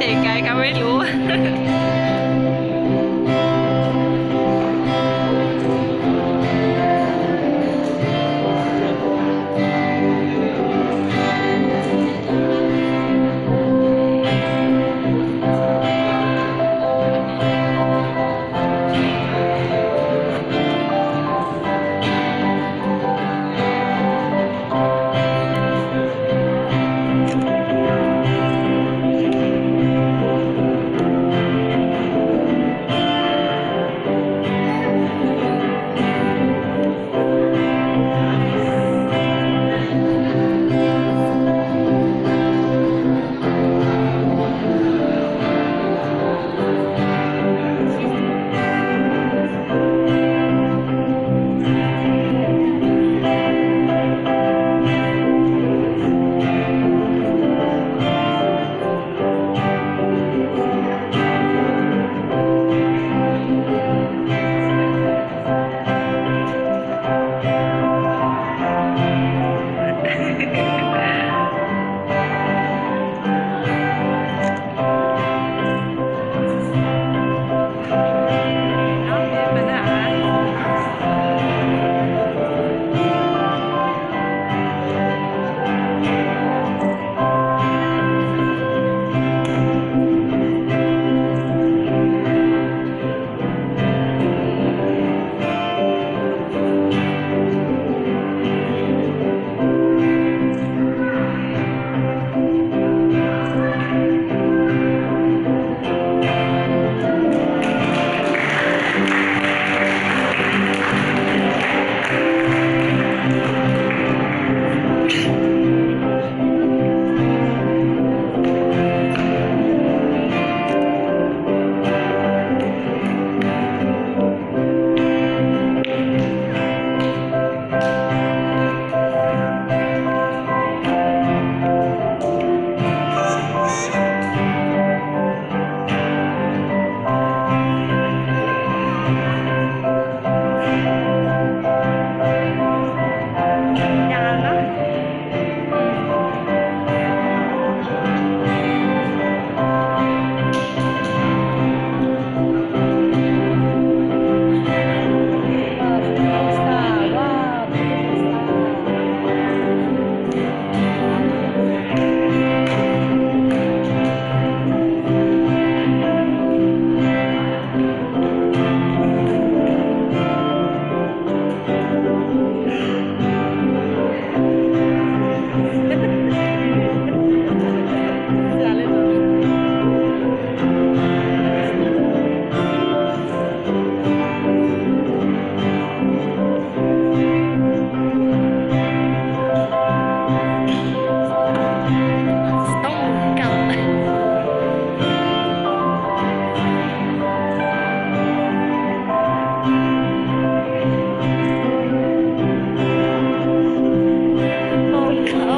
เด็กไงก็ไม่รู้